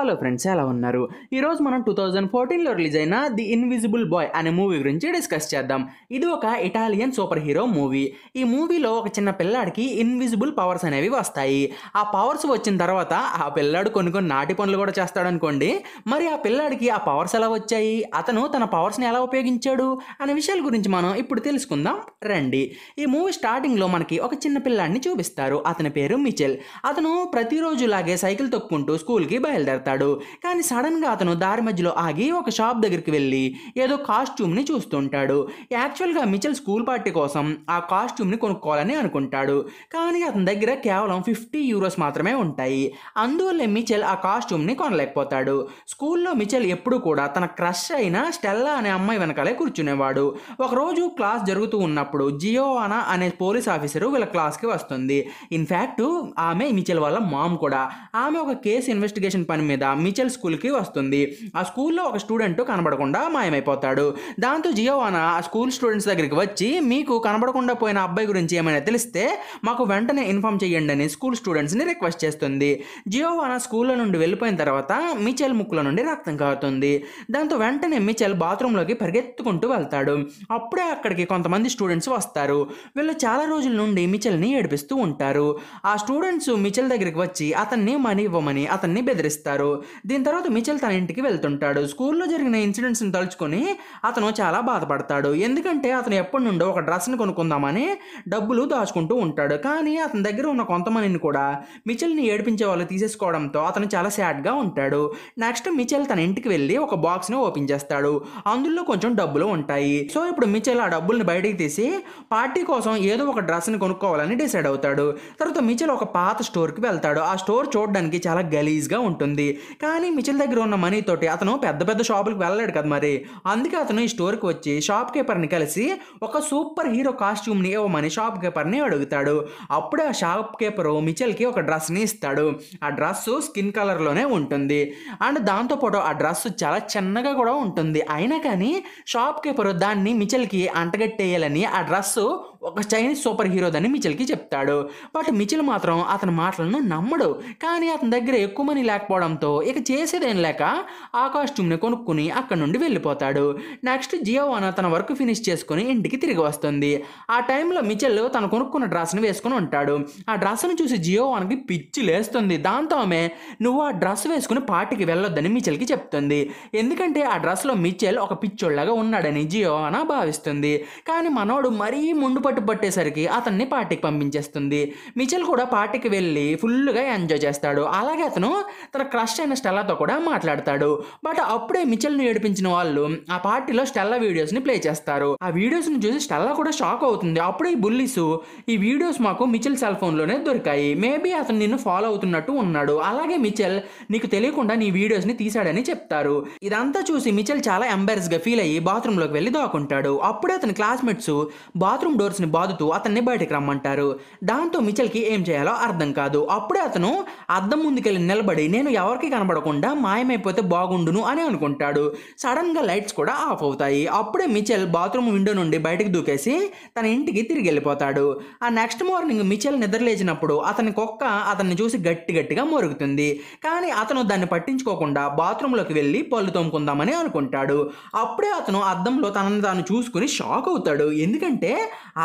Hello friends ఎలా ఉన్నారు? ఈరోజు మనం టూ థౌజండ్ ఫోర్టీన్లో రిలీజ్ అయిన ది ఇన్విజిబుల్ బాయ్ అనే మూవీ గురించి డిస్కస్ చేద్దాం. ఇది ఒక ఇటాలియన్ సూపర్ హీరో మూవీ ఈ మూవీలో ఒక చిన్న పిల్లాడికి ఇన్విజిబుల్ పవర్స్ అనేవి వస్తాయి. ఆ పవర్స్ వచ్చిన తర్వాత ఆ పిల్లాడు కొన్ని కొన్ని నాటి పనులు కూడా చేస్తాడు అనుకోండి. మరి ఆ పిల్లాడికి ఆ పవర్స్ ఎలా వచ్చాయి? అతను తన పవర్స్ని ఎలా ఉపయోగించాడు? అనే విషయాల గురించి మనం ఇప్పుడు తెలుసుకుందాం. రండి. ఈ మూవీ స్టార్టింగ్లో మనకి ఒక చిన్న పిల్లాడిని చూపిస్తారు. అతని పేరు మిచెల్. అతను ప్రతిరోజు లాగే సైకిల్ తొక్కుంటూ స్కూల్కి బయలుదేరుతాడు. కానీ సడన్గా అతను దారి మధ్యలో ఆగి ఒక షాప్ దగ్గరికి వెళ్ళి ఏదో కాస్ట్యూమ్ని చూస్తుంటాడు. యాక్చువల్గా మిచెల్ స్కూల్ పార్టీ కోసం ఆ కాస్ట్యూమ్ని కొనుక్కోవాలని అనుకుంటాడు. కానీ అతని దగ్గర కేవలం ఫిఫ్టీ యూరోస్ మాత్రమే ఉంటాయి. అందువల్లే మిచెల్ ఆ కాస్ట్యూమ్ని కొనలేకపోతాడు. స్కూల్లో మిచెల్ ఎప్పుడు కూడా తన క్రష్ అయిన స్టెల్లా అనే అమ్మాయి వెనకాలే కూర్చునేవాడు. ఒకరోజు క్లాస్ జరుగుతూ ఉన్నప్పుడు జియోవానా అనే పోలీస్ ఆఫీసరు వీళ్ళ క్లాస్కి వస్తుంది. ఇన్ఫ్యాక్ట్ ఆమె మిచెల్ వాళ్ళ మామ్ కూడా. ఆమె ఒక కేసు ఇన్వెస్టిగేషన్ పని మీద మిచెల్ స్కూల్కి వస్తుంది. ఆ స్కూల్లో ఒక స్టూడెంట్ కనబడకుండా మాయమైపోతాడు. దాంతో జియోవానా ఆ స్కూల్ స్టూడెంట్స్ దగ్గరికి వచ్చి మీకు కనబడకుండా పోయిన అబ్బాయి గురించి ఏమైనా తెలిస్తే మాకు వెంటనే ఇన్ఫామ్ చేయండి అని స్కూల్ స్టూడెంట్స్ని రిక్వెస్ట్ చేస్తుంది. జియోవానా స్కూల్లో నుండి వెళ్ళిపోయిన తర్వాత మిచెల్ ముక్కుల నుండి రక్తం కారుతుంది. దాంతో వెంటనే మిచెల్ బాత్రూంలోకి పరిగెత్తుకుంటూ వెళ్తాడు. అప్పుడే అక్కడికి కొంతమంది స్టూడెంట్స్ వస్తారు. వీళ్ళు చాలా రోజుల నుండి మిచెల్ని ఏడిపిస్తూ ఉంటారు. ఆ స్టూడెంట్స్ మిచెల్ దగ్గరికి వచ్చి అతన్ని మనీ ఇవ్వమని అతన్ని బెదిరిస్తారు. దీని తర్వాత మిచెల్ తన ఇంటికి వెళ్తుంటాడు. స్కూల్లో జరిగిన ఇన్సిడెంట్స్ని తలుచుకొని అతను చాలా బాధపడతాడు. ఎందుకంటే అతను ఎప్పటి నుండో ఒక డ్రెస్ని కొనుక్కుందామని డబ్బులు దాచుకుంటూ ఉంటాడు. కానీ అతని దగ్గర ఉన్న కొంతమందిని కూడా మిచెల్ని ఏడిపించే వాళ్ళు తీసేసుకోవడంతో అతను చాలా సాడ్గా ఉంటాడు. నెక్స్ట్ మిచెల్ తన ఇంటికి వెళ్ళి ఒక బాక్స్ని ఓపెన్ చేస్తాడు. అందులో కొంచెం డబ్బులు ఉంటాయి. సో ఇప్పుడు మిచెల్ ఆ డబ్బుల్ని బయటికి తీసి పార్టీ కోసం ఏదో ఒక డ్రెస్ని కొనుక్కోవాలని డిసైడ్ అవుతాడు. తర్వాత మిచెల్ ఒక పాత స్టోర్కి వెళ్తాడు. ఆ స్టోర్ చూడడానికి చాలా గలీజ్గా ఉంటుంది. కానీ మిచిల్ దగ్గర ఉన్న మనీ తోటి అతను పెద్ద పెద్ద షాపులకు వెళ్ళలేడు కదా మరి. అందుకే అతను ఈ స్టోర్కి వచ్చి షాప్ కీపర్ని కలిసి ఒక సూపర్ హీరో కాస్ట్యూమ్ని ఇవ్వమని షాప్ కీపర్ని అడుగుతాడు. అప్పుడే ఆ షాప్ కీపరు మిచెల్కి ఒక డ్రెస్ని ఇస్తాడు. ఆ డ్రెస్ స్కిన్ కలర్లోనే ఉంటుంది. అండ్ దాంతోపాటు ఆ డ్రెస్ చాలా చిన్నగా కూడా ఉంటుంది. అయినా కానీ షాప్ కీపర్ దాన్ని మిచెల్కి అంటగట్టేయాలని ఆ డ్రెస్ ఒక చైనీస్ సూపర్ హీరోదని మిచిల్కి చెప్తాడు. బట్ మిచెల్ మాత్రం అతని మాటలను నమ్మడు. కానీ అతని దగ్గర ఎక్కువ మనీ లేకపోవడంతో ఇక చేసేదేం లేక ఆ కాస్ట్యూమ్ని కొనుక్కుని అక్కడ నుండి వెళ్ళిపోతాడు. నెక్స్ట్ జియోవాన తన వర్క్ ఫినిష్ చేసుకుని ఇంటికి తిరిగి వస్తుంది. ఆ టైంలో మిచెల్ తను కొనుక్కున్న డ్రెస్ని వేసుకుని ఉంటాడు. ఆ డ్రెస్ను చూసి జియోవాన్కి పిచ్చి లేస్తుంది. దాంతో ఆమె నువ్వు ఆ డ్రెస్ వేసుకుని పార్టీకి వెళ్ళొద్దని మిచెల్కి చెప్తుంది. ఎందుకంటే ఆ డ్రెస్లో మిచెల్ ఒక పిచ్చోళ్ళగా ఉన్నాడని జియోవాన భావిస్తుంది. కానీ మనోడు మరీ ముందు పట్టు పట్టేసరికి అతన్ని పార్టీకి పంపించేస్తుంది. మిచెల్ కూడా పార్టీకి వెళ్ళి ఫుల్గా ఎంజాయ్ చేస్తాడు. అలాగే అతను తన క్రష్ అయిన స్టెల్లాతో కూడా మాట్లాడతాడు. బట్ అప్పుడే మిచెల్ని ఏడిపించిన వాళ్ళు ఆ పార్టీలో స్టెల్లా వీడియోస్ని ప్లే చేస్తారు. ఆ వీడియోస్ని చూసి స్టెల్లా కూడా షాక్ అవుతుంది. అప్పుడే ఈ బుల్లీస్ ఈ వీడియోస్ మాకు మిచెల్ సెల్ ఫోన్లోనే దొరికాయి. మేబీ అతను నిన్ను ఫాలో అవుతున్నట్టు ఉన్నాడు. అలాగే మిచెల్ నీకు తెలియకుండా నీ వీడియోస్ని తీశాడని చెప్తారు. ఇదంతా చూసి మిచెల్ చాలా ఎంబారెస్గా ఫీల్ అయ్యి బాత్రూంలోకి వెళ్ళి దాక్కుంటాడు. అప్పుడే అతని క్లాస్మేట్స్ బాత్రూమ్ డోర్స్ డోర్స్ని బాదుతూ అతన్ని బయటకు రమ్మంటారు. దాంతో మిచెల్కి ఏం చేయాలో అర్థం కాదు. అప్పుడే అతను అద్దం ముందుకెళ్ళి నిలబడి నేను ఎవరికి కనబడకుండా మాయమైపోతే బాగుండును అని అనుకుంటాడు. సడన్గా లైట్స్ కూడా ఆఫ్ అవుతాయి. అప్పుడే మిచెల్ బాత్రూమ్ విండో నుండి బయటకు దూకేసి తన ఇంటికి తిరిగి వెళ్ళిపోతాడు. ఆ నెక్స్ట్ మార్నింగ్ మిచెల్ నిద్రలేచినప్పుడు అతని కుక్క అతన్ని చూసి గట్టి గట్టిగా మొరుగుతుంది. కానీ అతను దాన్ని పట్టించుకోకుండా బాత్రూంలోకి వెళ్ళి పళ్ళు తోముకుందామని అనుకుంటాడు. అప్పుడే అతను అద్దంలో తనని తాను చూసుకుని షాక్ అవుతాడు. ఎందుకంటే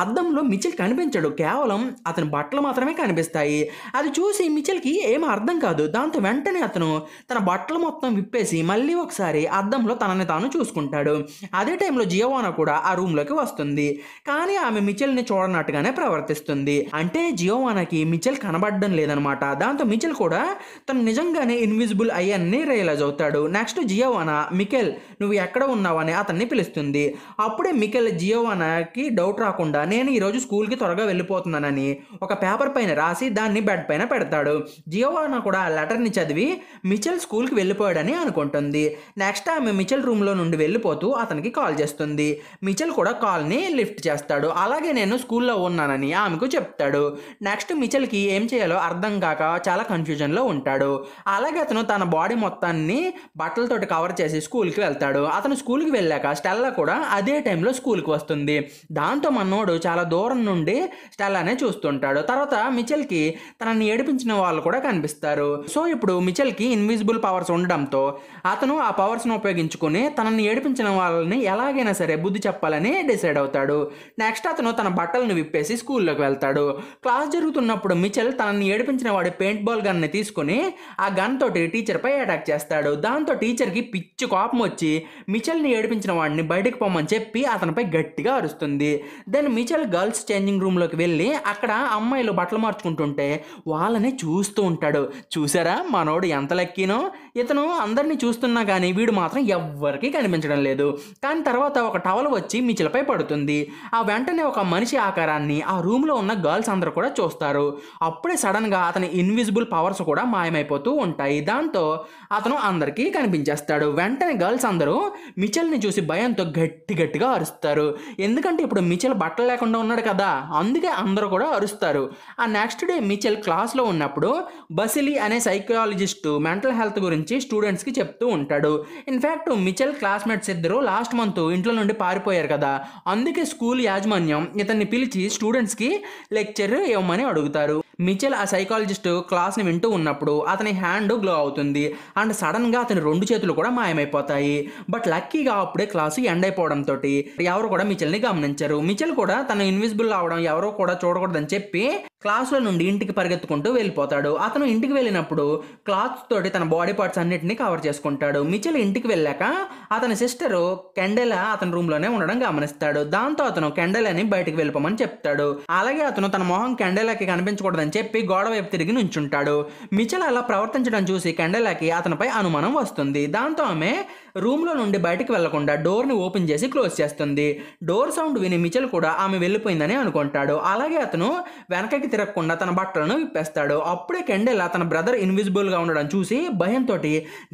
అద్దంలో మిచెల్ కనిపించడు. కేవలం అతని బట్టలు మాత్రమే కనిపిస్తాయి. అది చూసి మిచిల్కి ఏం అర్థం కాదు. దాంతో వెంటనే అతను తన బట్టలు మొత్తం విప్పేసి మళ్ళీ ఒకసారి అద్దంలో తనని తాను చూసుకుంటాడు. అదే టైంలో జియోవానా కూడా ఆ రూమ్లోకి వస్తుంది. కానీ ఆమె మిచెల్ని చూడనట్టుగానే ప్రవర్తిస్తుంది. అంటే జియోవానాకి మిచెల్ కనబడడం లేదనమాట. దాంతో మిచిల్ కూడా తను నిజంగానే ఇన్విజిబుల్ అయ్యాన్ని రియలైజ్ అవుతాడు. నెక్స్ట్ జియోవానా మికెల్ నువ్వు ఎక్కడ ఉన్నావని అతన్ని పిలుస్తుంది. అప్పుడే మికెల్ జియోవానాకి డౌట్ రాకుండా నేను ఈరోజు స్కూల్కి త్వరగా వెళ్ళిపోతున్నానని ఒక పేపర్ పైన రాసి దాన్ని బెడ్ పైన పెడతాడు. జియోవానా కూడా ఆ లెటర్ని చదివి మిచెల్ స్కూల్కి వెళ్ళిపోయాడని అనుకుంటుంది. నెక్స్ట్ ఆమె మిచెల్ రూమ్లో నుండి వెళ్ళిపోతూ అతనికి కాల్ చేస్తుంది. మిచెల్ కూడా కాల్ని లిఫ్ట్ చేస్తాడు. అలాగే నేను స్కూల్లో ఉన్నానని ఆమెకు చెప్తాడు. నెక్స్ట్ మిచెల్కి ఏం చేయాలో అర్థం కాక చాలా కన్ఫ్యూజన్లో ఉంటాడు. అలాగే అతను తన బాడీ మొత్తాన్ని బట్టలతోటి కవర్ చేసి స్కూల్కి వెళ్తాడు. అతను స్కూల్కి వెళ్ళాక స్టెల్లా కూడా అదే టైంలో స్కూల్కి వస్తుంది. దాంతో మనోడు చాలా దూరం నుండి స్టెల్లానే చూస్తుంటాడు. తర్వాత మిచెల్కి తనని ఏడిపించిన వాళ్ళు కూడా కనిపిస్తారు. సో ఇప్పుడు మిచెల్కి ఇన్విజిబుల్ పవర్స్ ఉండడంతో అతను ఆ పవర్స్ను ఉపయోగించుకుని తనని ఏడిపించిన వాళ్ళని ఎలాగైనా సరే బుద్ధి చెప్పాలని డిసైడ్ అవుతాడు. నెక్స్ట్ అతను తన బట్టలను విప్పేసి స్కూల్లోకి వెళ్తాడు. క్లాస్ జరుగుతున్నప్పుడు మిచెల్ తనని ఏడిపించిన వాడి పెయింట్ బాల్ గన్ని తీసుకుని ఆ గన్ తోటి టీచర్పై అటాక్ చేస్తాడు. దాంతో టీచర్కి పిచ్చి కోపం వచ్చి మిచెల్ని ఏడిపించిన వాడిని బయటకు పొమ్మని చెప్పి అతనిపై గట్టిగా అరుస్తుంది. దెన్ మిచెల్ గర్ల్స్ చేంజింగ్ రూమ్లోకి వెళ్ళి అక్కడ అమ్మాయిలు బట్టలు మార్చుకుంటుంటే వాళ్ళని చూస్తూ ఉంటాడు. చూసారా? మనోడు ఎంత లక్కీనో? ఇతను అందరినీ చూస్తున్నా కానీ వీడు మాత్రం ఎవ్వరికీ కనిపించడం లేదు. కానీ తర్వాత ఒక టవల్ వచ్చి మిచిలపై పడుతుంది. ఆ వెంటనే ఒక మనిషి ఆకారాన్ని ఆ రూమ్లో ఉన్న గర్ల్స్ అందరూ కూడా చూస్తారు. అప్పుడే సడన్గా అతని ఇన్విజిబుల్ పవర్స్ కూడా మాయమైపోతూ ఉంటాయి. దాంతో అతను అందరికీ కనిపించేస్తాడు. వెంటనే గర్ల్స్ అందరూ మిచల్ని చూసి భయంతో గట్టి గట్టిగా అరుస్తారు. ఎందుకంటే ఇప్పుడు మిచల్ బట్టలు లేకుండా ఉన్నాడు కదా. అందుకే అందరూ కూడా అరుస్తారు. ఆ నెక్స్ట్ డే మిచెల్ క్లాస్లో ఉన్నప్పుడు బసిలి అనే సైకాలజిస్ట్ మెంటల్ హెల్త్ గురించి స్టూడెంట్స్కి చెప్తూ ఉంటాడు. ఇన్ఫ్యాక్ట్ మిచెల్ క్లాస్మేట్స్ ఇద్దరు లాస్ట్ మంత్ ఇంట్లో నుండి పారిపోయారు కదా. అందుకే స్కూల్ యాజమాన్యం ఇతన్ని పిలిచి స్టూడెంట్స్కి లెక్చర్ ఇవ్వమని అడుగుతారు. మిచెల్ ఆ సైకాలజిస్ట్ క్లాస్ని వింటూ ఉన్నప్పుడు అతని హ్యాండ్ గ్లో అవుతుంది. అండ్ సడన్గా అతని రెండు చేతులు కూడా మాయమైపోతాయి. బట్ లక్కీగా అప్పుడే క్లాసు ఎండ్ అయిపోవడంతో ఎవరు కూడా మిచెల్ని గమనించరు. మిచెల్ కూడా తన ఇన్విజిబుల్ అవడం ఎవరో కూడా చూడకూడదని చెప్పి క్లాసుల నుండి ఇంటికి పరిగెత్తుకుంటూ వెళ్ళిపోతాడు. అతను ఇంటికి వెళ్ళినప్పుడు క్లాత్ తోటి తన బాడీ పార్ట్స్ అన్నిటిని కవర్ చేసుకుంటాడు. మిచెల్ ఇంటికి వెళ్ళాక అతని సిస్టర్ కెండెలా అతని రూమ్లోనే ఉండడం గమనిస్తాడు. దాంతో అతను కెండెలని బయటకు వెళ్ళిపోమని చెప్తాడు. అలాగే అతను తన మొహం కెండెలకి కనిపించకూడదని చెప్పి గోడ వైపు తిరిగి నుంచుంటాడు. మిచెల్ అలా ప్రవర్తించడం చూసి కెండెలాకి అతనిపై అనుమానం వస్తుంది. దాంతో ఆమె రూమ్లో నుండి బయటకు వెళ్ళకుండా డోర్ని ఓపెన్ చేసి క్లోజ్ చేస్తుంది. డోర్ సౌండ్ విని మిచెల్ కూడా ఆమె వెళ్ళిపోయిందని అనుకుంటాడు. అలాగే అతను వెనకకి తిరగకుండా తన బట్టలను విప్పేస్తాడు. అప్పుడే కెండెల్ తన బ్రదర్ ఇన్విజిబుల్గా ఉండడం చూసి భయంతో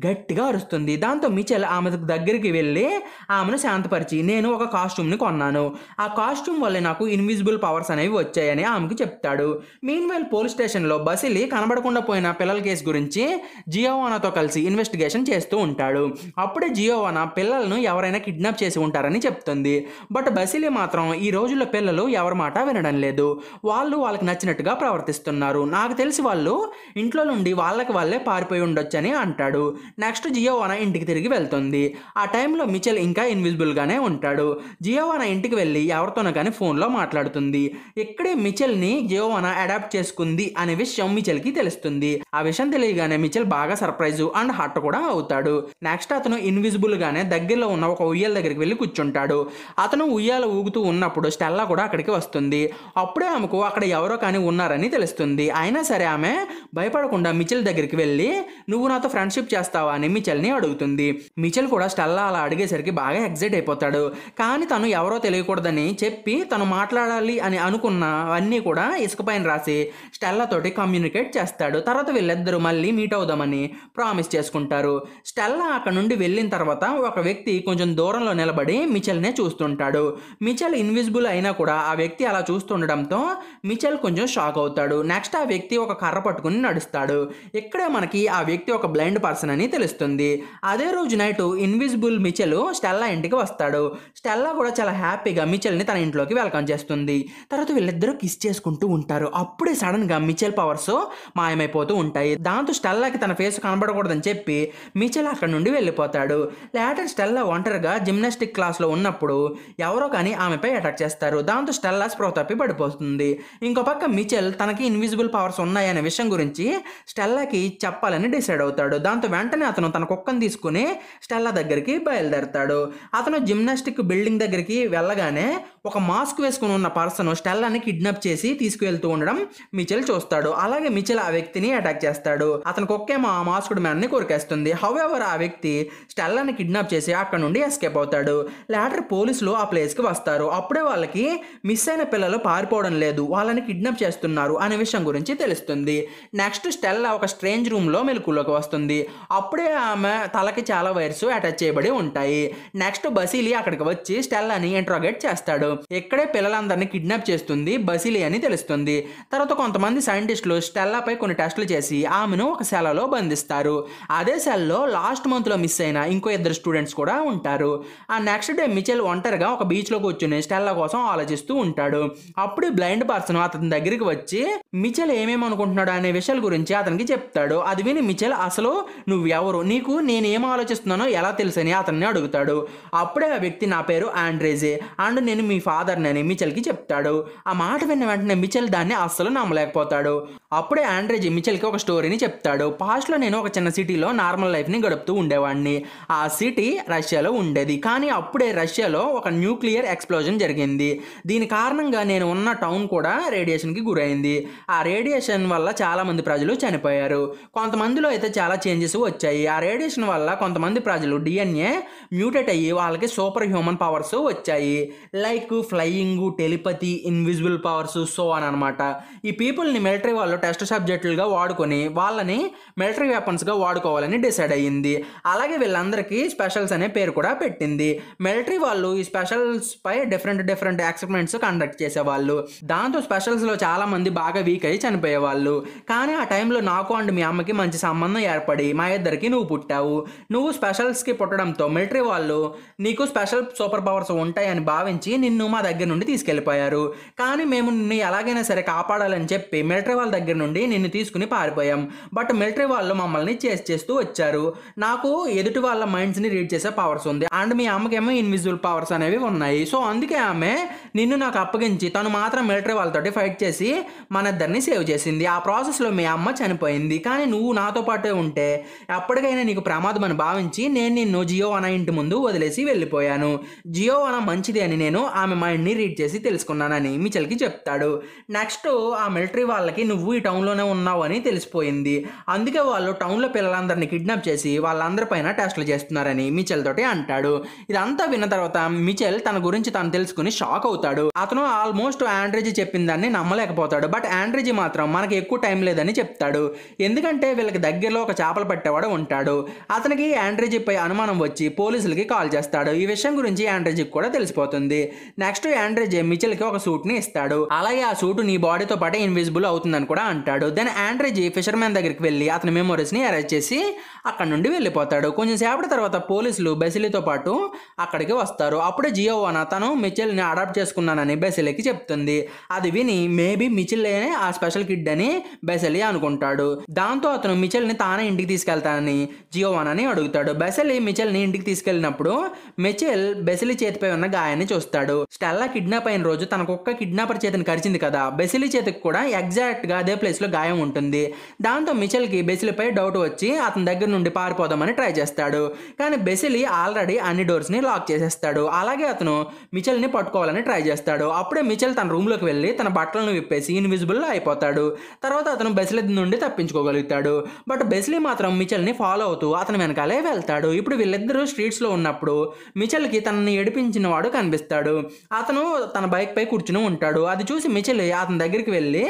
గట్టిగా అరుస్తుంది. దాంతో మిచెల్ ఆమె దగ్గరికి వెళ్ళి ఆమెను శాంతపరిచి నేను ఒక కాస్ట్యూమ్ని కొన్నాను. ఆ కాస్ట్యూమ్ వల్లే నాకు ఇన్విజిబుల్ పవర్స్ అనేవి వచ్చాయని ఆమెకు చెప్తాడు. మీన్ వైల్ పోలీస్ స్టేషన్లో బసిలి కనబడకుండా పోయిన పిల్లల కేసు గురించి జియోవానాతో కలిసి ఇన్వెస్టిగేషన్ చేస్తూ ఉంటాడు. అప్పుడే జియోవానా పిల్లలను ఎవరైనా కిడ్నాప్ చేసి ఉంటారని చెప్తుంది. బట్ బసిలి మాత్రం ఈ రోజుల్లో పిల్లలు ఎవరి మాట వినడం లేదు. వాళ్ళు వాళ్ళకి నచ్చినట్టుగా ప్రవర్తిస్తున్నారు. నాకు తెలిసి వాళ్ళు ఇంట్లో నుండి వాళ్ళకి వాళ్ళే పారిపోయి ఉండొచ్చని అంటాడు. నెక్స్ట్ జియోవానా ఇంటికి తిరిగి వెళ్తుంది. ఆ టైంలో మిచెల్ ఇంకా ఇన్విజిబుల్గానే ఉంటాడు. జియోవానా ఇంటికి వెళ్ళి ఎవరితోనో కానీ ఫోన్లో మాట్లాడుతుంది. ఇక్కడే మిచెల్ని జియోవానా అడాప్ట్ చేసుకుంది అనే విషయం మిచెల్కి తెలుస్తుంది. ఆ విషయం తెలియగానే మిచెల్ బాగా సర్ప్రైజ్ అండ్ హట్ కూడా అవుతాడు. నెక్స్ట్ అతను ఇన్విజిబుల్ గానే దగ్గరలో ఉన్న ఒక ఉయ్యాల దగ్గరికి వెళ్ళి కూర్చుంటాడు. అతను ఉయ్యాల ఊగుతూ ఉన్నప్పుడు స్టెల్లా కూడా అక్కడికి వస్తుంది. అప్పుడే ఆమెకు అక్కడ ఎవరో కానీ ఉన్నారని తెలుస్తుంది. అయినా సరే ఆమె భయపడకుండా మిచెల్ దగ్గరికి వెళ్ళి నువ్వు నాతో ఫ్రెండ్షిప్ చేస్తావా? అని మిచెల్ని అడుగుతుంది. మిచెల్ కూడా స్టెల్లా అలా అడిగేసరికి బాగా ఎగ్జైట్ అయిపోతాడు. కానీ తను ఎవరో తెలియకూడదని చెప్పి తను మాట్లాడాలి అని అనుకున్నవన్నీ కూడా ఇసుకపైన రాసి స్టెల్లాతోటి కమ్యూనికేట్ చేస్తాడు. తర్వాత వీళ్ళిద్దరూ మళ్ళీ మీట్ అవుదామని ప్రామిస్ చేసుకుంటారు. స్టెల్లా అక్కడ నుండి వెళ్ళిన తర్వాత ఒక వ్యక్తి కొంచెం దూరంలో నిలబడి మిచెల్నే చూస్తుంటాడు. మిచెల్ ఇన్విజిబుల్ అయినా కూడా ఆ వ్యక్తి అలా చూస్తుండడంతో మిచెల్ కొంచెం షాక్ అవుతాడు. నెక్స్ట్ ఆ వ్యక్తి ఒక కర్ర పట్టుకుని నడుస్తాడు. ఇక్కడే మనకి ఆ వ్యక్తి ఒక బ్లైండ్ పర్సన్ అని తెలుస్తుంది. అదే రోజు నైట్ ఇన్విజిబుల్ మిచెల్ స్టెల్లా ఇంటికి వస్తాడు. స్టెల్లా కూడా చాలా హ్యాపీగా మిచెల్ని తన ఇంట్లోకి వెల్కమ్ చేస్తుంది. తర్వాత వీళ్ళిద్దరూ కిస్ చేసుకుంటూ ఉంటారు. అప్పుడే సడన్గా మిచెల్ పవర్స్ మాయమైపోతూ ఉంటాయి. దాంతో స్టెల్లాకి తన ఫేస్ కనబడకూడదని చెప్పి మిచెల్ అక్కడ నుండి వెళ్ళిపోతాడు. లేటర్ స్టెల్లా ఒంటరిగా జిమ్నాస్టిక్ క్లాస్లో ఉన్నప్పుడు ఎవరో కానీ ఆమెపై అటాక్ చేస్తారు. దాంతో స్టెల్లా స్ప్రో తప్పి పడిపోతుంది. ఇంకో పక్క మిచెల్ తనకి ఇన్విజిబుల్ పవర్స్ ఉన్నాయనే విషయం గురించి స్టెల్లాకి చెప్పాలని డిసైడ్ అవుతాడు. దాంతో వెంటనే అతను తన కుక్కను తీసుకుని స్టెల్లా దగ్గరికి బయలుదేరతాడు. అతను జిమ్నాస్టిక్ బిల్డింగ్ దగ్గరికి వెళ్ళగానే ఒక మాస్క్ వేసుకుని ఉన్న పర్సన్ స్టెల్లాని కిడ్నాప్ చేసి తీసుకువెళ్తూ ఉండడం మిచెల్ చూస్తాడు. అలాగే మిచెల్ ఆ వ్యక్తిని అటాక్ చేస్తాడు. అతను కుక్కేమో ఆ మాస్కుడ్ మ్యాన్ని ని కొరికేస్తుంది. హౌఎవర్ ఆ వ్యక్తి స్టెల్లాని కిడ్నాప్ చేసి అక్కడ నుండి ఎస్కేప్ అవుతాడు. లేటర్ పోలీసులు ఆ ప్లేస్కి వస్తారు. అప్పుడే వాళ్ళకి మిస్ అయిన పిల్లలు పారిపోవడం లేదు. వాళ్ళని కిడ్నాప్ చేస్తున్నారు అనే విషయం గురించి తెలుస్తుంది. నెక్స్ట్ స్టెల్లా ఒక స్ట్రేంజ్ రూమ్లో మెలకులోకి వస్తుంది. అప్పుడే ఆమె తలకి చాలా వైర్స్ అటాచ్ చేయబడి ఉంటాయి. నెక్స్ట్ బసీలి అక్కడికి వచ్చి స్టెల్లాని ఇంట్రాగేట్ చేస్తాడు. ఇక్కడే పిల్లలందరినీ కిడ్నాప్ చేస్తుంది బసిలి అని తెలుస్తుంది. తర్వాత కొంతమంది సైంటిస్టులు స్టెల్లాపై కొన్ని టెస్టులు చేసి ఆమెను ఒక సెలలో బంధిస్తారు. అదే సెల్లో లాస్ట్ మంత్లో మిస్ అయిన ఇంకో ఇద్దరు స్టూడెంట్స్ కూడా ఉంటారు. ఆ నెక్స్ట్ డే మిచెల్ ఒంటరిగా ఒక బీచ్లో కూర్చుని స్టెల్లా కోసం ఆలోచిస్తూ ఉంటాడు. అప్పుడు బ్లైండ్ పర్సన్ అతని దగ్గరికి వచ్చి మిచెల్ ఏమేమి అనుకుంటున్నాడు అనే విషయాల గురించి అతనికి చెప్తాడు. అది విని మిచెల్ అసలు నువ్వెవరు? నీకు నేనేం ఆలోచిస్తున్నానో ఎలా తెలుసని అతన్ని అడుగుతాడు. అప్పుడే ఆ వ్యక్తి నా పేరు ఆండ్రేజే. అండ్ నేను మీ ఫాదర్ని అని మిచెల్కి చెప్తాడు. ఆ మాట విన్న వెంటనే మిచెల్ దాన్ని అస్సలు నమ్మలేకపోతాడు. అప్పుడే ఆండ్రేజ్ మిచెల్కి ఒక స్టోరీని చెప్తాడు. పాస్ట్లో నేను ఒక చిన్న సిటీలో నార్మల్ లైఫ్ని గడుపుతూ ఉండేవాడిని ఆ సిటీ రష్యాలో ఉండేది. కానీ అప్పుడే రష్యాలో ఒక న్యూక్లియర్ ఎక్స్ప్లోజన్ జరిగింది. దీని కారణంగా నేను ఉన్న టౌన్ కూడా రేడియేషన్కి గురైంది. ఆ రేడియేషన్ వల్ల చాలామంది ప్రజలు చనిపోయారు. కొంతమందిలో అయితే చాలా చేంజెస్ వచ్చాయి. ఆ రేడియేషన్ వల్ల కొంతమంది ప్రజలు డిఎన్ఏ మ్యూటేట్ అయ్యి వాళ్ళకి సూపర్ హ్యూమన్ పవర్స్ వచ్చాయి. Like flying telepathy invisible powers so అని అనమాట ఈ పీపుల్ని మిలిటరీ వాళ్ళు టెస్ట్ సబ్జెక్టులుగా వాడుకొని వాళ్ళని మిలిటరీ వెపన్స్గా వాడుకోవాలని డిసైడ్ అయ్యింది. అలాగే వీళ్ళందరికీ స్పెషల్స్ అనే పేరు కూడా పెట్టింది. మిలిటరీ వాళ్ళు ఈ స్పెషల్స్ పై డిఫరెంట్ డిఫరెంట్ ఎక్స్పెరిమెంట్స్ కండక్ట్ చేసేవాళ్ళు. దాంతో స్పెషల్స్లో చాలా మంది బాగా వీక్ అయ్యి చనిపోయేవాళ్ళు. కానీ ఆ టైంలో నాకు అండ్ మీ అమ్మకి మంచి సంబంధం ఏర్పడి మా ఇద్దరికి నువ్వు పుట్టావు. నువ్వు స్పెషల్స్కి పుట్టడంతో మిలిటరీ వాళ్ళు నీకు స్పెషల్ సూపర్ పవర్స్ ఉంటాయని భావించి నిన్ను మా దగ్గర నుండి తీసుకెళ్ళిపోయారు. కానీ మేము నిన్ను ఎలాగైనా సరే కాపాడాలని చెప్పి మిలిటరీ వాళ్ళ దగ్గర నుండి నిన్ను తీసుకుని పారిపోయాం. బట్ మిలిటరీ వాళ్ళు మమ్మల్ని చేసి చేస్తూ వచ్చారు. నాకు ఎదుటి వాళ్ళ మైండ్స్ని రీడ్ చేసే పవర్స్ ఉంది. అండ్ మీ అమ్మకేమో ఇన్విజిబుల్ పవర్స్ అనేవి ఉన్నాయి. సో అందుకే ఆమె నిన్ను నాకు అప్పగించి తను మాత్రం మిలిటరీ వాళ్ళతోటి ఫైట్ చేసి మన ఇద్దరిని సేవ్ చేసింది. ఆ ప్రాసెస్లో మీ అమ్మ చనిపోయింది. కానీ నువ్వు నాతో పాటే ఉంటే ఎప్పటికైనా నీకు ప్రమాదం అని భావించి నేను నిన్ను జియో జియోవానా ఇంటి ముందు వదిలేసి వెళ్ళిపోయాను. జియో జియోవానా మంచిది అని నేను ఆ ఆమె మైండ్ని రీడ్ చేసి తెలుసుకున్నానని మిచెల్కి చెప్తాడు. నెక్స్ట్ ఆ మిలిటరీ వాళ్ళకి నువ్వు ఈ టౌన్లోనే ఉన్నావు అని తెలిసిపోయింది. అందుకే వాళ్ళు టౌన్లో పిల్లలందరినీ కిడ్నాప్ చేసి వాళ్ళందరిపైన టెస్టులు చేస్తున్నారని మిచెల్ తోటి అంటాడు. ఇదంతా విన్న తర్వాత మిచెల్ తన గురించి తను తెలుసుకుని షాక్ అవుతాడు. అతను ఆల్మోస్ట్ ఆండ్రేజీ చెప్పిన దాన్ని నమ్మలేకపోతాడు. బట్ ఆండ్రేజీ మాత్రం మనకి ఎక్కువ టైం లేదని చెప్తాడు. ఎందుకంటే వీళ్ళకి దగ్గరలో ఒక చేపలు పట్టేవాడు ఉంటాడు. అతనికి ఆండ్రేజీపై అనుమానం వచ్చి పోలీసులకి కాల్ చేస్తాడు. ఈ విషయం గురించి ఆండ్రేజీకి కూడా తెలిసిపోతుంది. నెక్స్ట్ యాండ్రజ్ మిచెల్కి ఒక సూట్ని ఇస్తాడు. అలాగే ఆ సూట్ నీ బాడీతో పాటే ఇన్విజిబుల్ అవుతుందని కూడా అంటాడు. దెన్ ఆండ్రేజీ ఫిషర్మ్యాన్ దగ్గరికి వెళ్ళి అతని మెమోరీస్ని అరెస్ట్ చేసి అక్కడ నుండి వెళ్ళిపోతాడు. కొంచెం సేపటి తర్వాత పోలీసులు బెసిలీతో పాటు అక్కడికి వస్తారు. అప్పుడే జియోవానా తను మిచెల్ని అడాప్ట్ చేసుకున్నానని బెసిలీకి చెప్తుంది. అది విని మేబీ మిచిల్లేనే ఆ స్పెషల్ కిడ్ అని బెసలి అనుకుంటాడు. దాంతో అతను మిచెల్ని తానే ఇంటికి తీసుకెళ్తానని జియోవానాని అడుగుతాడు. బెసలి మిచెల్ని ఇంటికి తీసుకెళ్ళినప్పుడు మిచెల్ బెసలి చేతిపై ఉన్న గాయాన్ని చూస్తాడు. స్టెల్లా కిడ్నాప్ అయిన రోజు తన కుక్క కిడ్నాపర్ చేతిని కరిచింది కదా. బెసిలి చేతికి కూడా ఎగ్జాక్ట్గా అదే ప్లేస్లో గాయం ఉంటుంది. దాంతో మిచెల్కి బెసిలిపై డౌట్ వచ్చి అతని దగ్గర నుండి పారిపోదామని ట్రై చేస్తాడు. కానీ బెసిలి ఆల్రెడీ అన్ని డోర్స్ని లాక్ చేసేస్తాడు. అలాగే అతను మిచెల్ని పట్టుకోవాలని ట్రై చేస్తాడు. అప్పుడే మిచెల్ తన రూమ్లోకి వెళ్ళి తన బట్టలను విప్పేసి ఇన్విజిబుల్ అయిపోతాడు. తర్వాత అతను బెసిలి నుండి తప్పించుకోగలుగుతాడు. బట్ బెసిలి మాత్రం మిచెల్ని ఫాలో అవుతూ అతని వెనకాలే వెళ్తాడు. ఇప్పుడు వీళ్ళిద్దరూ స్ట్రీట్స్లో ఉన్నప్పుడు మిచెల్కి తనని ఏడిపించిన వాడు కనిపిస్తాడు. అతను తన బైక్ పై కూర్చుని ఉంటాడు. అది చూసి మిచెల్ అతని దగ్గరికి వెళ్ళి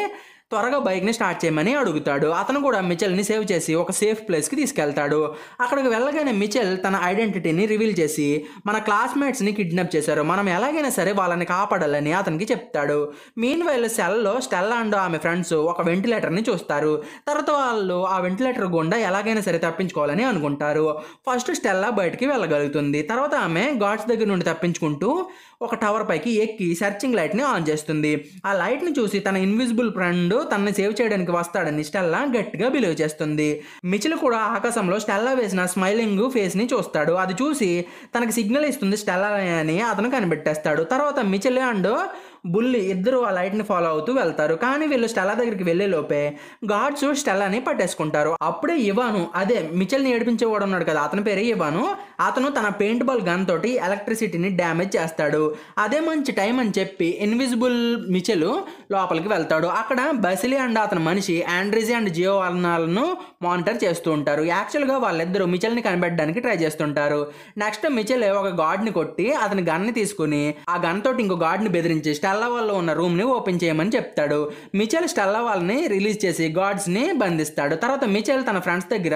త్వరగా బైక్ని స్టార్ట్ చేయమని అడుగుతాడు. అతను కూడా మిచెల్ని సేవ్ చేసి ఒక సేఫ్ ప్లేస్కి తీసుకెళ్తాడు. అక్కడికి వెళ్ళగానే మిచెల్ తన ఐడెంటిటీని రివీల్ చేసి మన క్లాస్మేట్స్ని కిడ్నాప్ చేశారు. మనం ఎలాగైనా సరే వాళ్ళని కాపాడాలని అతనికి చెప్తాడు. మీన్ వైల్ సెల్లో స్టెల్లా అండ్ ఆమె ఫ్రెండ్స్ ఒక వెంటిలేటర్ని చూస్తారు. తర్వాత వాళ్ళు ఆ వెంటిలేటర్ గుండా ఎలాగైనా సరే తప్పించుకోవాలని అనుకుంటారు. ఫస్ట్ స్టెల్లా బయటికి వెళ్ళగలుగుతుంది. తర్వాత ఆమె గాడ్స్ దగ్గర నుండి తప్పించుకుంటూ ఒక టవర్ పైకి ఎక్కి సెర్చింగ్ లైట్ని ఆన్ చేస్తుంది. ఆ లైట్ని చూసి తన ఇన్విజిబుల్ ఫ్రెండ్ తనని సేవ్ చేయడానికి వస్తాడని స్టెల్లా గట్టిగా బిలీవ్ చేస్తుంది. మిచిల్ కూడా ఆకాశంలో స్టెల్లా వేసిన స్మైలింగ్ ఫేస్ని చూస్తాడు. అది చూసి తనకి సిగ్నల్ ఇస్తుంది స్టెల్లా అని అతను కనిపెట్టేస్తాడు. తర్వాత మిచిల్ అండ్ బుల్లి ఇద్దరు ఆ లైట్ని ఫాలో అవుతూ వెళ్తారు. కానీ వీళ్ళు స్టెలా దగ్గరికి వెళ్ళే లోపే గాడ్స్ స్టెలాని పట్టేసుకుంటారు. అప్పుడే ఇవాను అదే మిచెల్ని ఏడిపించేవాడు ఉన్నాడు కదా అతని పేరే ఇవాను అతను తన పెయింట్ బాల్ గన్ తోటి ఎలక్ట్రిసిటీని డ్యామేజ్ చేస్తాడు. అదే మంచి టైం అని చెప్పి ఇన్విజిబుల్ మిచెల్ లోపలికి వెళ్తాడు. అక్కడ బసిలి అండ్ అతని మనిషి ఆండ్రిజీ అండ్ జియో వర్ణాలను మానిటర్ చేస్తూ ఉంటారు. యాక్చువల్గా వాళ్ళిద్దరూ మిచెల్ని కనిపెట్టడానికి ట్రై చేస్తుంటారు. నెక్స్ట్ మిచెల్ ఒక గాడ్ని కొట్టి అతని గన్ని తీసుకుని ఆ గన్ తోటి ఇంకో గాడ్ని బెదిరించి స్టెల్లా స్టెల్లా వాళ్ళు ఉన్న రూమ్ని ఓపెన్ చేయమని చెప్తాడు. మిచెల్ స్టెల్లా వాళ్ళని రిలీజ్ చేసి గాడ్స్ని బంధిస్తాడు. తర్వాత మిచెల్ తన ఫ్రెండ్స్ దగ్గర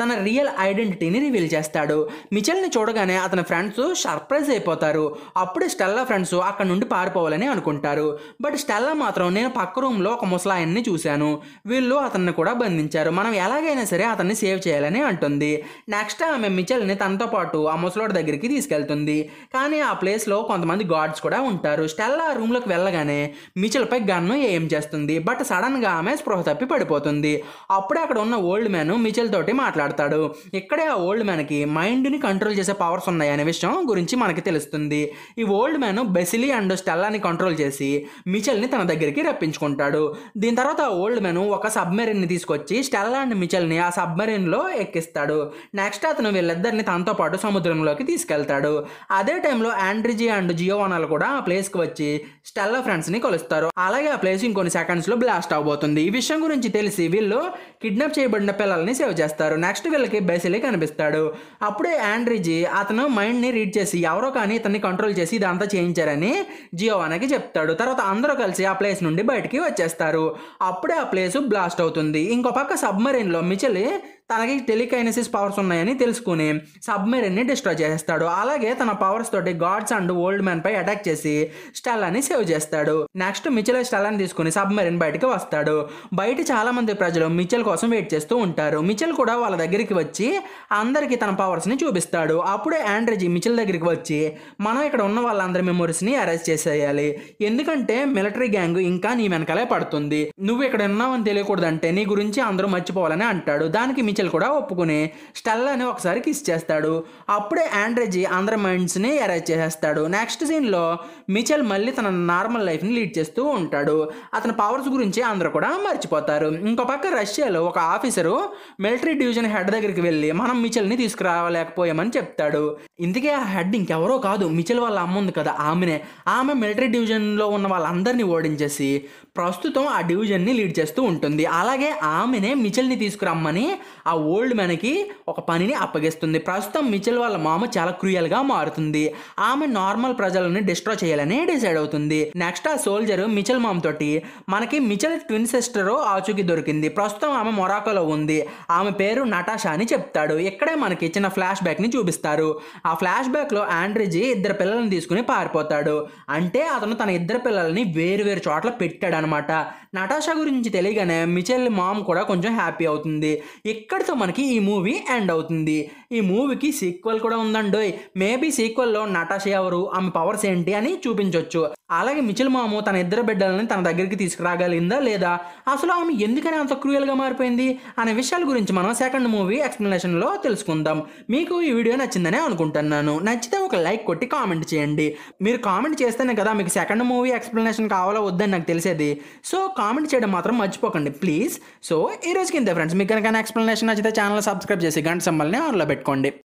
తన రియల్ ఐడెంటిటీని రివీల్ చేస్తాడు. మిచెల్ని చూడగానే అతని ఫ్రెండ్స్ సర్ప్రైజ్ అయిపోతారు. అప్పుడే స్టెల్లా ఫ్రెండ్స్ అక్కడ నుండి పారిపోవాలని అనుకుంటారు. బట్ స్టెల్లా మాత్రం నేను పక్క రూమ్లో ఒక ముసలాయన్ని చూశాను. వీళ్ళు అతన్ని కూడా బంధించారు. మనం ఎలాగైనా సరే అతన్ని సేవ్ చేయాలని అంటుంది. నెక్స్ట్ ఆమె మిచెల్ని తనతో పాటు ఆ ముసలోడి దగ్గరికి తీసుకెళ్తుంది. కానీ ఆ ప్లేస్లో కొంతమంది గాడ్స్ కూడా ఉంటారు. స్టెల్లా రూమ్లో రూమ్లోకి వెళ్ళగానే మిచెల్పై గన్ను ఏం చేస్తుంది? బట్ సడన్గా ఆమె స్పృహ తప్పి పడిపోతుంది. అప్పుడే అక్కడ ఉన్న ఓల్డ్ మ్యాన్ మిచెల్ తోటి మాట్లాడతాడు. ఇక్కడే ఆ ఓల్డ్ మ్యాన్కి మైండ్ని కంట్రోల్ చేసే పవర్స్ ఉన్నాయి అనే విషయం గురించి మనకి తెలుస్తుంది. ఈ ఓల్డ్ మ్యాన్ బెసిలీ అండ్ స్టెల్లాని కంట్రోల్ చేసి మిచెల్ని తన దగ్గరికి రప్పించుకుంటాడు. దీని తర్వాత ఆ ఓల్డ్ మ్యాన్ ఒక సబ్మెరీన్ని తీసుకొచ్చి స్టెల్లా అండ్ మిచెల్ని ఆ సబ్మెరీన్లో ఎక్కిస్తాడు. నెక్స్ట్ అతను వీళ్ళిద్దరిని తనతో పాటు సముద్రంలోకి తీసుకెళ్తాడు. అదే టైంలో ఆండ్రిజీ అండ్ జియోవానాలు కూడా ఆ ప్లేస్కి వచ్చి స్టెల్లా ఫ్రెండ్స్ని కలుస్తారు. అలాగే ఆ ప్లేస్ ఇంకొన్ని సెకండ్స్లో బ్లాస్ట్ అవబోతుంది. ఈ విషయం గురించి తెలిసి వీళ్ళు కిడ్నాప్ చేయబడిన పిల్లల్ని సేవ్ చేస్తారు. నెక్స్ట్ వీళ్ళకి బెసిలీ కనిపిస్తాడు. అప్పుడే ఆండ్రిజీ అతను మైండ్ని రీడ్ చేసి ఎవరో కానీ ఇతన్ని కంట్రోల్ చేసి ఇదంతా చేయించారని జియోవానాకి చెప్తాడు. తర్వాత అందరూ కలిసి ఆ ప్లేస్ నుండి బయటికి వచ్చేస్తారు. అప్పుడే ఆ ప్లేస్ బ్లాస్ట్ అవుతుంది. ఇంకో పక్క సబ్మరీన్లో మిచెలి తనకి టెలికైనసిస్ పవర్స్ ఉన్నాయని తెలుసుకుని సబ్మెరీన్ని డిస్ట్రాయ్ చేస్తాడు. అలాగే తన పవర్స్ తోటి గాడ్స్ అండ్ ఓల్డ్ మ్యాన్ పై అటాక్ చేసి స్టెల్లాని సేవ్ చేస్తాడు. నెక్స్ట్ మిచెల్ స్టెల్లాని తీసుకుని సబ్మెరీన్ బయటకు వస్తాడు. బయట చాలా మంది ప్రజలు మిచెల్ కోసం వెయిట్ చేస్తూ ఉంటారు. మిచెల్ కూడా వాళ్ళ దగ్గరికి వచ్చి అందరికీ తన పవర్స్ని చూపిస్తాడు. అప్పుడే ఆండ్రజీ మిచెల్ దగ్గరికి వచ్చి మనం ఇక్కడ ఉన్న వాళ్ళందరి మెమోరీస్ని అరెస్ట్ చేసేయాలి. ఎందుకంటే మిలిటరీ గ్యాంగ్ ఇంకా నీ వెనకాలే పడుతుంది. నువ్వు ఇక్కడ ఉన్నావని తెలియకూడదంటే నీ గురించి అందరూ మర్చిపోవాలని అంటాడు. దానికి మిచెల్ మిచెల్ కూడా ఒప్పుకుని స్టెల్లాని ఒకసారి కిస్ చేస్తాడు. అప్పుడే ఆండ్రజీ అందరి మైండ్స్ని అరేంజ్ చేసేస్తాడు. నెక్స్ట్ సీన్లో మిచెల్ మళ్ళీ తన నార్మల్ లైఫ్ని లీడ్ చేస్తూ ఉంటాడు. అతని పవర్స్ గురించి అందరూ కూడా మర్చిపోతారు. ఇంకో పక్క రష్యాలో ఒక ఆఫీసరు మిలిటరీ డివిజన్ హెడ్ దగ్గరికి వెళ్ళి మనం మిచెల్ని తీసుకురావలేకపోయామని చెప్తాడు. ఇందుకే ఆ హెడ్ ఇంకెవరో కాదు మిచెల్ వాళ్ళ అమ్మ ఉంది కదా ఆమెనే. ఆమె మిలిటరీ డివిజన్లో ఉన్న వాళ్ళందరినీ ఓడించేసి ప్రస్తుతం ఆ డివిజన్ని లీడ్ చేస్తూ ఉంటుంది. అలాగే ఆమెనే మిచెల్ని తీసుకురమ్మని ఆ ఓల్డ్ మ్యాన్కి ఒక పనిని అప్పగిస్తుంది. ప్రస్తుతం మిచెల్ వాళ్ళ మామ చాలా క్రూయల్గా మారుతుంది. ఆమె నార్మల్ ప్రజలని డిస్ట్రా చేయాలని డిసైడ్ అవుతుంది. నెక్స్ట్ ఆ సోల్జర్ మిచెల్ మామ్ తోటి మనకి మిచెల్ ట్విన్ సిస్టర్ ఆచూకి దొరికింది. ప్రస్తుతం ఆమె మొరాకోలో ఉంది. ఆమె పేరు నటాషా అని చెప్తాడు. ఇక్కడే మనకి ఇచ్చిన ఫ్లాష్ బ్యాక్ని చూపిస్తారు. ఆ ఫ్లాష్ బ్యాక్లో ఆండ్రిజీ ఇద్దరు పిల్లల్ని తీసుకుని పారిపోతాడు. అంటే అతను తన ఇద్దరు పిల్లల్ని వేరు వేరు చోట్ల పెట్టాడు అనమాట నటాషా గురించి తెలియగానే మిచెల్ మామ్ కూడా కొంచెం హ్యాపీ అవుతుంది. ఇక్కడితో మనకి ఈ మూవీ ఎండ్ అవుతుంది. ఈ మూవీకి సీక్వెల్ కూడా ఉందండోయ్. మేబీ సీక్వెల్లో నటాషా ఎవరు ఆమె పవర్స్ ఏంటి అని చూపించవచ్చు అలాగే మిచిల్ మాము తన ఇద్దరు బిడ్డలని తన దగ్గరికి తీసుకురాగలిగిందా లేదా? అసలు ఆమె ఎందుకని అంత క్రూయల్గా మారిపోయింది? అనే విషయాల గురించి మనం సెకండ్ మూవీ ఎక్స్ప్లెనేషన్లో తెలుసుకుందాం. మీకు ఈ వీడియో నచ్చిందని అనుకుంటున్నాను. నచ్చితే ఒక లైక్ కొట్టి కామెంట్ చేయండి. మీరు కామెంట్ చేస్తేనే కదా మీకు సెకండ్ మూవీ ఎక్స్ప్లెనేషన్ కావాలో వద్దని నాకు తెలిసేది. సో కామెంట్ చేయడం మాత్రం మర్చిపోకండి ప్లీజ్ సో ఈ రోజుకి ఇంతే ఫ్రెండ్స్ మీకు కనుక ఎక్స్ప్లెనేషన్ నచ్చితే ఛానల్ సబ్స్క్రైబ్ చేసి గంట సంబల్ని ఆన్లో పెట్టుకోండి.